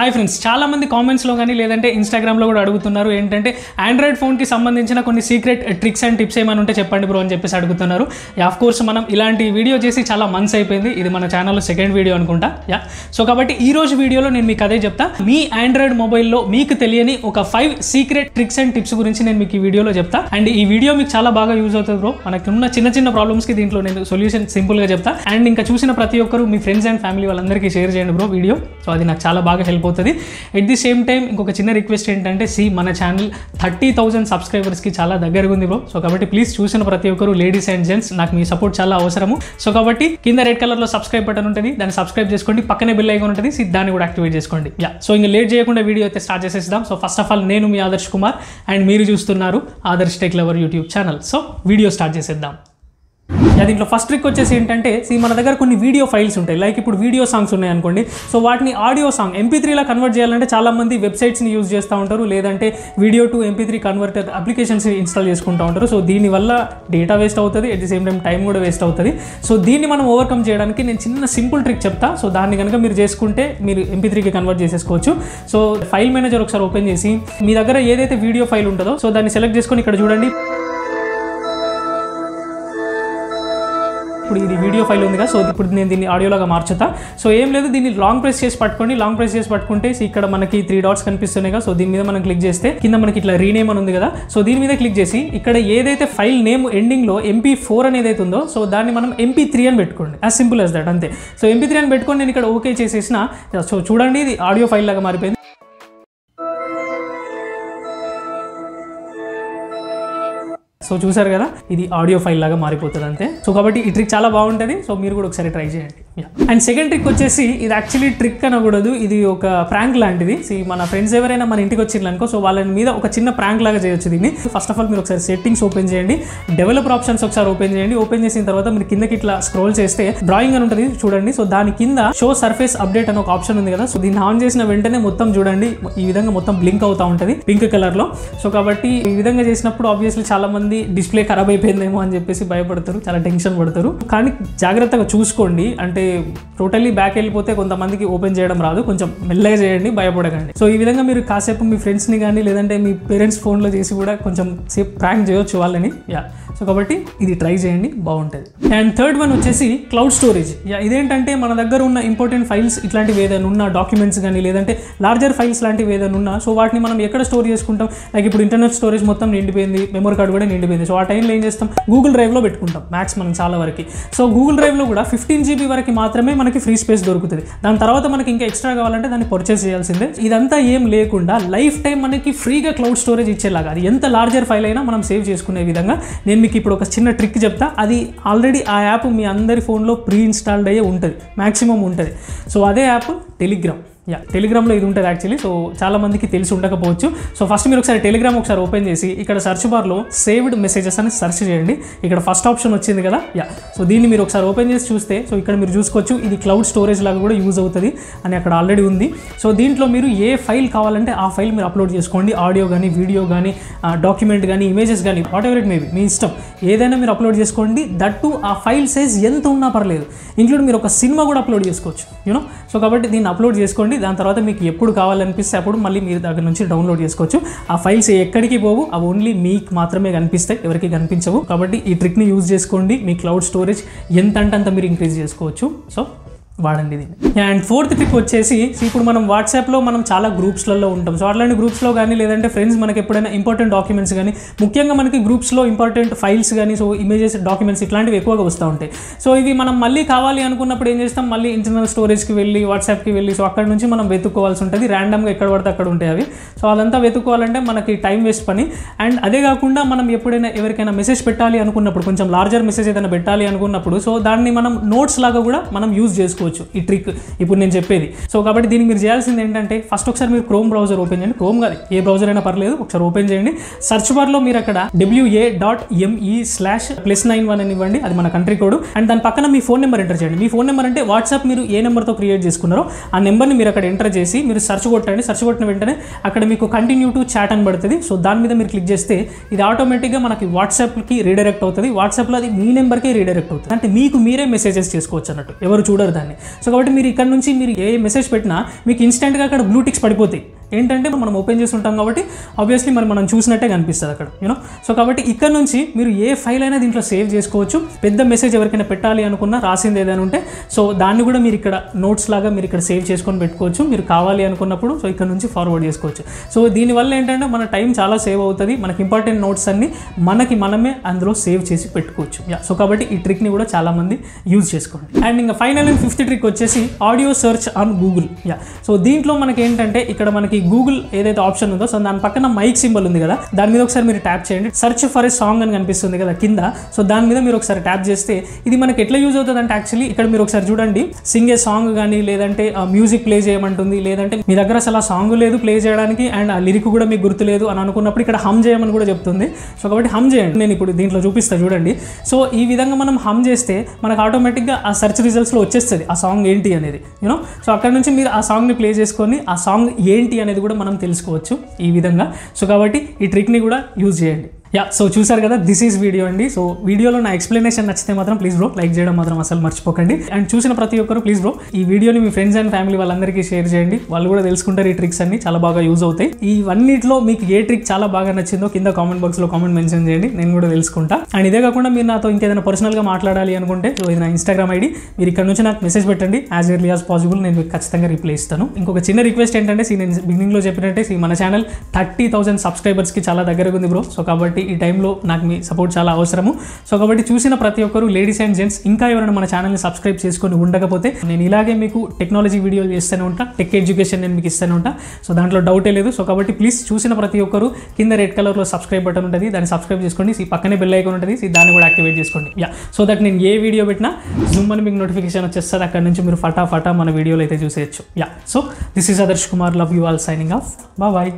Hi friends చాలా మంది కామెంట్స్లో కానీ లేదంటే ఇన్స్టాగ్రామ్లో కూడా అడుగుతున్నారు ఏంటంటే ఆండ్రాయిడ్ ఫోన్కి సంబంధించిన కొన్ని సీక్రెట్ ట్రిక్స్ అండ్ టిప్స్ ఏమైనా ఉంటే చెప్పండి బ్రో అని చెప్పేసి అడుగుతున్నారు. ఆఫ్ కోర్స్ మనం ఇలాంటి వీడియో చేసి చాలా మంత్స్ అయిపోయింది. ఇది మన ఛానల్లో సెకండ్ వీడియో అనుకుంటా. యా సో కాబట్టి ఈ రోజు వీడియోలో నేను మీకు అదే చెప్తా. మీ ఆండ్రాయిడ్ మొబైల్లో మీకు తెలియని ఒక five secret tricks and tips గురించి నేను మీకు ఈ వీడియోలో చెప్తా. అండ్ ఈ వీడియో మీకు చాలా బాగా యూజ్ అవుతుంది బ్రో మనకి ఉన్న చిన్న చిన్న ప్రాబ్లమ్స్కి దీంట్లో నేను సొల్యూషన్ సింపుల్గా చెప్తా. అండ్ ఇంకా చూసిన ప్రతి ఒక్కరు మీ ఫ్రెండ్స్ అండ్ ఫ్యామిలీ వాళ్ళందరికీ షేర్ చేయండి బ్రో వీడియో సో అది నాకు చాలా బాగా హెల్ప్ అయిపోతుంది. ఎట్ ది సేమ్ టైం ఇంకొక చిన్న రిక్వెస్ట్ ఏంటంటే సి మన ఛానల్ థర్టీ థౌసండ్ సబ్స్క్రైబర్స్కి చాలా దగ్గరగా ఉంది బ్రో సో కాబట్టి ప్లీజ్ చూసిన ప్రతి ఒక్కరు లేడీస్ అండ్ జెంట్స్ నాకు మీ సపోర్ట్ చాలా అవసరము. సో కాబట్టి కింద రెడ్ కలర్లో సబ్స్క్రైబ్ బటన్ ఉంటుంది. దాన్ని సబ్స్క్రైబ్ చేసుకోండి. పక్కనే బిల్ ఐకాన్ ఉంటుంది. సి దాన్ని కూడా యాక్టివేట్ చేసుకోండి. యా సో ఇంకా లేట్ చేయకుండా వీడియో అయితే స్టార్ట్ చేసేద్దాం. సో ఫస్ట్ ఆఫ్ ఆల్ నేను మీ ఆదర్శ్ కుమార్ అండ్ మీరు చూస్తున్నారు Adarsh tech lover YouTube channel so video start చేసేద్దాం. దీంట్లో ఫస్ట్ ట్రిక్ వచ్చేసి ఏంటంటే సీ మన దగ్గర కొన్ని వీడియో ఫైల్స్ ఉంటాయి. లైక్ ఇప్పుడు వీడియో సాంగ్స్ ఉన్నాయి అనుకోండి. సో వాటిని ఆడియో సాంగ్ ఎంపీ త్రీలా కన్వర్ట్ చేయాలంటే చాలామంది వెబ్సైట్స్ని యూజ్ చేస్తూ ఉంటారు. లేదంటే video to MP three converter applications install చేసుకుంటూ ఉంటారు. సో దీనివల్ల డేటా వేస్ట్ అవుతుంది. At the same time time కూడా వేస్ట్ అవుతుంది. సో దీన్ని మనం ఓవర్కమ్ చేయడానికి నేను చిన్న సింపుల్ ట్రిక్ చెప్తా. సో దాన్ని కనుక మీరు చేసుకుంటే మీరు ఎంపీ త్రీకి కన్వర్ట్ చేసేసుకోవచ్చు. సో ఫైల్ మేనేజర్ ఒకసారి ఓపెన్ చేసి మీ దగ్గర ఏదైతే వీడియో ఫైల్ ఉంటుందో సో దాన్ని సెలెక్ట్ చేసుకొని ఇక్కడ చూడండి. ఇప్పుడు ఇది వీడియో ఫైల్ ఉంది కదా సో ఇప్పుడు నేను దీన్ని ఆడియోలాగా మార్చుతా. సో ఏం లేదు దీన్ని లాంగ్ ప్రెస్ చేసి పట్టుకోండి. లాంగ్ ప్రెస్ చేసి పట్టుకుంటే ఇక్కడ మనకి త్రీ డాట్స్ కనిపిస్తున్నాయి కదా సో దీని మీద మనం క్లిక్ చేస్తే కింద మనకి ఇట్లా రీనేమ్ అని ఉంది కదా సో దీని మీద క్లిక్ చేసి ఇక్కడ ఏదైతే ఫైల్ నేమ్ ఎండింగ్లో ఎంపీ ఫోర్ అనేది అయితే ఉందో సో దాన్ని మనం ఎంపీ త్రీ అని పెట్టుకోండి. యాజ్ సింపుల్ యాజ్ దట్ అంతే. సో ఎంపీ త్రీ అని పెట్టుకొని నేను ఇక్కడ ఓకే చేసేసిన సో చూడండి ఇది ఆడియో ఫైల్ లాగా మారిపోయింది. సో చూసారు కదా ఇది ఆడియో ఫైల్ లాగా మారిపోతుంది అంతే సో కాబట్టి ఈ ట్రిక్ చాలా బాగుంటుంది. సో మీరు కూడా ఒకసారి ట్రై చేయండి. అండ్ సెకండ్ ట్రిక్ వచ్చేసి ఇది యాక్చువల్లీ ట్రిక్ అనకూడదు. ఇది ఒక ప్రాంక్ లాంటిది. సో మన ఫ్రెండ్స్ ఎవరైనా మన ఇంటికి వచ్చిండ్రు అనుకో సో వాళ్ళ మీద ఒక చిన్న ప్రాంక్ లాగా చేయొచ్చు దీన్ని. ఫస్ట్ ఆఫ్ ఆల్ మీరు ఒకసారి సెట్టింగ్స్ ఓపెన్ చేయండి. డెవలపర్ ఆప్షన్స్ ఒకసారి ఓపెన్ చేయండి. ఓపెన్ చేసిన తర్వాత మీరు కిందకి ఇట్లా స్క్రోల్ చేస్తే డ్రాయింగ్ అని ఉంటుంది చూడండి. సో దాని కింద షో సర్ఫేస్ అప్డేట్ అని ఒక ఆప్షన్ ఉంది కదా. సో దీన్ని ఆన్ చేసిన వెంటనే మొత్తం చూడండి. ఈ విధంగా మొత్తం బ్లింక్ అవుతా ఉంటుంది పింక్ కలర్లో. సో కాబట్టి ఈ విధంగా చేసినప్పుడు ఆబ్వియస్లీ చాలా మంది డిస్ప్లే ఖరాబ్ అయిపోయిందేమో అని చెప్పేసి భయపడతారు. చాలా టెన్షన్ పడతారు. కానీ జాగ్రత్తగా చూసుకోండి. అంటే టోటల్లీ బ్యాక్ వెళ్ళిపోతే కొంతమందికి ఓపెన్ చేయడం రాదు. కొంచెం మెల్లగా చేయండి భయపడకండి. సో ఈ విధంగా మీరు కాసేపు మీ ఫ్రెండ్స్ని కానీ లేదంటే మీ పేరెంట్స్ ఫోన్లో చేసి కూడా కొంచెం సేపు ప్రాంక్ చేయొచ్చు వాళ్ళని. యా సో కాబట్టి ఇది ట్రై చేయండి బాగుంటుంది. అండ్ థర్డ్ వన్ వచ్చేసి క్లౌడ్ స్టోరేజ్ యా ఇదేంటంటే మన దగ్గర ఉన్న ఇంపార్టెంట్ ఫైల్స్ ఇట్లాంటివి ఏదైనా ఉన్న డాక్యుమెంట్స్ కానీ లేదంటే లార్జర్ ఫైల్స్ లాంటివి ఏదైనా ఉన్నా సో వాటిని మనం ఎక్కడ స్టోర్ చేసుకుంటాం? లైక్ ఇప్పుడు ఇంటర్నెట్ స్టోరేజ్ మొత్తం నిండిపోయింది మెమరీ కార్డ్ కూడా నిండిపోయింది. సో ఆ టైంలో ఏం చేస్తాం? గూగుల్ డ్రైవ్లో పెట్టుకుంటాం మ్యాక్స్ మనం చాలా వరకు. సో గూగుల్ డ్రైవ్లో కూడా ఫిఫ్టీన్ జీబీ వరకు మాత్రమే మనకి ఫ్రీ స్పేస్ దొరుకుతుంది. దాని తర్వాత మనకి ఇంకా ఎక్స్ట్రా కావాలంటే దాన్ని పర్చేస్ చేయాల్సిందే. ఇదంతా ఏం లేకుండా లైఫ్ టైం మనకి ఫ్రీగా క్లౌడ్ స్టోరేజ్ ఇచ్చేలాగా. అది ఎంత లార్జర్ ఫైల్ అయినా మనం సేవ్ చేసుకునే విధంగా నేను మీకు ఇప్పుడు ఒక చిన్న ట్రిక్ చెప్తా. అది ఆల్రెడీ ఆ యాప్ మీ అందరి ఫోన్లో ప్రీ ఇన్స్టాల్డ్ అయ్యే ఉంటుంది. మ్యాక్సిమం ఉంటుంది. సో అదే యాప్ టెలిగ్రామ్ యా టెలిగ్రామ్లో ఇది ఉంటుంది యాక్చువల్లీ సో చాలా మందికి తెలిసి ఉండకపోవచ్చు. సో ఫస్ట్ మీరు ఒకసారి టెలిగ్రామ్ ఒకసారి ఓపెన్ చేసి ఇక్కడ సెర్చ్ బార్లో సేవ్డ్ మెసేజెస్ అని సెర్చ్ చేయండి. ఇక్కడ ఫస్ట్ ఆప్షన్ వచ్చింది కదా? యా. సో దీన్ని మీరు ఒకసారి ఓపెన్ చేసి చూస్తే సో ఇక్కడ మీరు చూసుకోవచ్చు ఇది క్లౌడ్ స్టోరేజ్ లాగా కూడా యూజ్ అవుతుంది అని అక్కడ ఆల్రెడీ ఉంది. సో దీంట్లో మీరు ఏ ఫైల్ కావాలంటే ఆ ఫైల్ మీరు అప్లోడ్ చేసుకోండి. ఆడియో కానీ వీడియో కానీ డాక్యుమెంట్ కానీ ఇమేజెస్ కానీ వాట్ ఎవర్ ఇట్ మేబీ మీ ఇష్టం. ఏదైనా మీరు అప్లోడ్ చేసుకోండి. దట్ టు ఆ ఫైల్ సైజ్ ఎంత ఉన్నా పర్లేదు. ఇంక్లూడ్ మీరు ఒక సినిమా కూడా అప్లోడ్ చేసుకోవచ్చు యూనో సో కాబట్టి దీన్ని అప్లోడ్ చేసుకోండి. దాని తర్వాత మీకు ఎప్పుడు కావాలనిపిస్తే అప్పుడు మళ్ళీ మీరు దగ్గర నుంచి డౌన్లోడ్ చేసుకోవచ్చు. ఆ ఫైల్స్ ఎక్కడికి పోవు అవి ఓన్లీ మీకు మాత్రమే కనిపిస్తాయి ఎవరికి కనిపించవు. కాబట్టి ఈ ట్రిక్ని యూజ్ చేసుకోండి. మీ క్లౌడ్ స్టోరేజ్ ఎంత అంటే అంత మీరు ఇంక్రీజ్ చేసుకోవచ్చు. సో వాడండి దీన్ని అండ్ ఫోర్త్ టిప్ వచ్చేసి ఇప్పుడు మనం వాట్సాప్లో మనం చాలా గ్రూప్స్లలో ఉంటాం. సో అట్లాంటి గ్రూప్స్లో కానీ లేదంటే ఫ్రెండ్స్ మనకి ఎప్పుడైనా ఇంపార్టెంట్ డాక్యుమెంట్స్ కానీ ముఖ్యంగా మనకి గ్రూప్స్లో ఇంపార్టెంట్ ఫైల్స్ కానీ సో ఇమేజెస్ డాక్యుమెంట్స్ ఇట్లాంటివి ఎక్కువగా వస్తూ ఉంటాయి. సో ఇవి మనం మళ్ళీ కావాలి అనుకున్నప్పుడు ఏం చేస్తాం? మళ్ళీ ఇంటర్నల్ స్టోరేజ్కి వెళ్ళి వాట్సాప్కి వెళ్ళి సో అక్కడ నుంచి మనం వెతుక్కోవాల్సి ఉంటుంది. ర్యాండమ్గా ఎక్కడ పడితే అక్కడ ఉంటాయి అవి. సో అదంతా వెతుక్కోవాలంటే మనకి టైం వేస్ట్ పని. అండ్ అదే కాకుండా మనం ఎప్పుడైనా ఎవరికైనా మెసేజ్ పెట్టాలి అనుకున్నప్పుడు కొంచెం లార్జర్ మెసేజ్ ఏదైనా పెట్టాలి అనుకున్నప్పుడు సో దాన్ని మనం నోట్స్ లాగా కూడా మనం యూజ్ చేసుకోవచ్చు. ఈ ట్రిక్ ఇప్పుడు నేను చెప్పేది. సో కాబట్టి దీనికి మీరు చేయాల్సింది ఏంటంటే ఫస్ట్ ఒకసారి మీరు క్రోమ్ బ్రౌజర్ ఓపెన్ చేయండి. క్రోమ్ కాదు ఏ బ్రౌజర్ అయినా పర్లేదు ఒకసారి ఓపెన్ చేయండి. సర్చ్ బార్లో మీరు అక్కడ W A dot M E slash plus nine one అని ఇవ్వండి. అది మన కంట్రీ కోడ్ అండ్ దాని పక్కన మీ ఫోన్ నెంబర్ ఎంటర్ చేయండి. మీ ఫోన్ నెంబర్ అంటే వాట్సాప్ మీరు ఏ నెంబర్తో క్రియేట్ చేసుకున్నారో ఆ నెంబర్ని మీరు అక్కడ ఎంటర్ చేసి మీరు సర్చ్ కొట్టండి. సర్చ్ కొట్టిన వెంటనే అక్కడ మీకు కంటిన్యూ టు చాట్ అని పడుతుంది. సో దాని మీద మీరు క్లిక్ చేస్తే ఇది ఆటోమేటిక్గా మనకి వాట్సాప్కి రీడైరెక్ట్ అవుతుంది. వాట్సాప్లో అది మీ నెంబర్కే రీడైరెక్ట్ అవుతుంది. అంటే మీకు మీరే మెసేజెస్ చేసుకోవచ్చు అన్నట్టు. ఎవరు చూడరు దాన్ని. సో కాబట్టి మీరు ఇక్కడ నుంచి మీరు ఏ మెసేజ్ పెట్టినా మీకు ఇన్స్టెంట్గా అక్కడ బ్లూటిక్స్ పడిపోతాయి. ఏంటంటే మనం ఓపెన్ చేసి ఉంటాం కాబట్టి ఆబ్వియస్లీ మరి మనం చూసినట్టే కనిపిస్తుంది అక్కడ యూనో సో కాబట్టి ఇక్కడ నుంచి మీరు ఏ ఫైల్ అయినా దీంట్లో సేవ్ చేసుకోవచ్చు. పెద్ద మెసేజ్ ఎవరికైనా పెట్టాలి అనుకున్నా రాసింది ఏదైనా ఉంటే సో దాన్ని కూడా మీరు ఇక్కడ నోట్స్ లాగా మీరు ఇక్కడ సేవ్ చేసుకొని పెట్టుకోవచ్చు. మీరు కావాలి అనుకున్నప్పుడు సో ఇక్కడ నుంచి ఫార్వర్డ్ చేసుకోవచ్చు. సో దీనివల్ల ఏంటంటే మన టైం చాలా సేవ్ అవుతుంది. మనకి ఇంపార్టెంట్ నోట్స్ అన్ని మనకి మనమే అందులో సేవ్ చేసి పెట్టుకోవచ్చు. యా సో కాబట్టి ఈ ట్రిక్ని కూడా చాలామంది యూజ్ చేసుకోండి. అండ్ ఇంకా ఫైనల్ అండ్ ఫిఫ్త్ ట్రిక్ వచ్చేసి audio search on Google yeah so దీంట్లో మనకి ఏంటంటే ఇక్కడ మనకి గూగుల్ ఏదైతే ఆప్షన్ ఉందో సో దాని పక్కన మైక్ సింబల్ ఉంది కదా దాని మీద ఒకసారి మీరు ట్యాప్ చేయండి. సెర్చ్ ఫర్ ఏ సాంగ్ అని కనిపిస్తుంది కదా కింద. సో దాని మీద మీరు ఒకసారి ట్యాప్ చేస్తే ఇది మనకి ఎట్లా యూజ్ అవుతుంది అంటే యాక్చువల్లీ ఇక్కడ మీరు ఒకసారి చూడండి. సింగ్ ఏ సాంగ్ కానీ లేదంటే మ్యూజిక్ ప్లే చేయమంటుంది లేదంటే మీ దగ్గర అసలు ఆ సాంగ్ లేదు ప్లే చేయడానికి అండ్ ఆ లిరిక్ కూడా మీకు గుర్తు లేదు అని అనుకున్నప్పుడు ఇక్కడ హమ్ చేయమని కూడా చెప్తుంది. సో కాబట్టి హమ్ చేయండి. నేను ఇప్పుడు దీంట్లో చూపిస్తా చూడండి. సో ఈ విధంగా మనం హమ్ చేస్తే మనకు ఆటోమేటిక్గా ఆ సెర్చ్ రిజల్ట్స్లో వచ్చేస్తుంది ఆ సాంగ్ ఏంటి అనేది యూనో సో అక్కడ నుంచి మీరు ఆ సాంగ్ని ప్లే చేసుకొని ఆ సాంగ్ ఏంటి అనేది కూడా మనం తెలుసుకోవచ్చు ఈ విధంగా. సో కాబట్టి ఈ ట్రిక్ని కూడా యూజ్ చేయండి. యా సో చూసారు కదా దిస్ ఈజ్ వీడియో అండి. సో వీడియోలో నా ఎక్స్ప్లెనేషన్ నచ్చితే మాత్రం ప్లీజ్ బ్రో లైక్ చేయడం మాత్రం అసలు మర్చిపోకండి. అండ్ చూసిన ప్రతి ఒక్కరు ప్లీజ్ బ్రో ఈ వీడియోని మీ ఫ్రెండ్స్ అండ్ ఫ్యామిలీ వాళ్ళందరికీ షేర్ చేయండి. వాళ్ళు కూడా తెలుసుకుంటారు ఈ ట్రిక్స్ అన్ని చాలా బాగా యూజ్ అవుతాయి. ఇవన్నిట్లో మీకు ఏ ట్రిక్ చాలా బాగా నచ్చిందో కింద కామెంట్ బాక్స్లో కామెంట్ మెన్షన్ చేయండి నేను కూడా తెలుసుకుంటా. అండ్ ఇదే కాకుండా మీరు నాతో ఇంకేదైనా పర్సనల్గా మాట్లాడాలి అనుకుంటే సో ఇది నా ఇన్స్టాగ్రామ్ ఐడి మీరు ఇక్కడ నుంచి నాకు మెసేజ్ పెట్టండి యాజ్ ఎర్లీ యాజ్ పాసిబుల్ నేను మీకు ఖచ్చితంగా రిప్లై ఇస్తాను. ఇంకొక చిన్న రిక్వెస్ట్ ఏంటంటే సీ నేను బిగినింగ్లో చెప్పినట్టే సీ మన ఛానల్ థర్టీ థౌసండ్ సబ్స్క్రైబర్స్కి చాలా దగ్గరగా ఉంది బ్రో సో కాబట్టి ఈ టైంలో నాకు మీ సపోర్ట్ చాలా అవసరము. సో కాబట్టి చూసిన ప్రతి ఒక్కరు లేడీస్ అండ్ జెంట్స్ ఇంకా ఎవరైనా మన ఛానల్ని సబ్స్క్రైబ్ చేసుకొని ఉండకపోతే నేను ఇలాగే మీకు టెక్నాలజీ వీడియోలు చేస్తూనే ఉంటా. టెక్ ఎడ్యుకేషన్ నేను మీకు ఇస్తూనే ఉంటా. సో దాంట్లో డౌటే లేదు. సో కాబట్టి ప్లీజ్ చూసిన ప్రతి ఒక్కరు కింద రెడ్ కలర్లో సబ్స్క్రైబ్ బటన్ ఉంటుంది. దాన్ని సబ్స్క్రైబ్ చేసుకోండి. ఈ పక్కనే బెల్ ఐకాన్ ఉంటుంది. దాన్ని కూడా యాక్టివేట్ చేసుకోండి. యా సో దట్ నేను ఏ వీడియో పెట్టినా జూమ్ అని మీకు నోటిఫికేషన్ వచ్చేస్తుంది. అక్కడ నుంచి మీరు ఫటాఫటా మన వీడియోలు అయితే చూసేయచ్చు. Yeah so this is Adarsh Kumar love you all signing off bye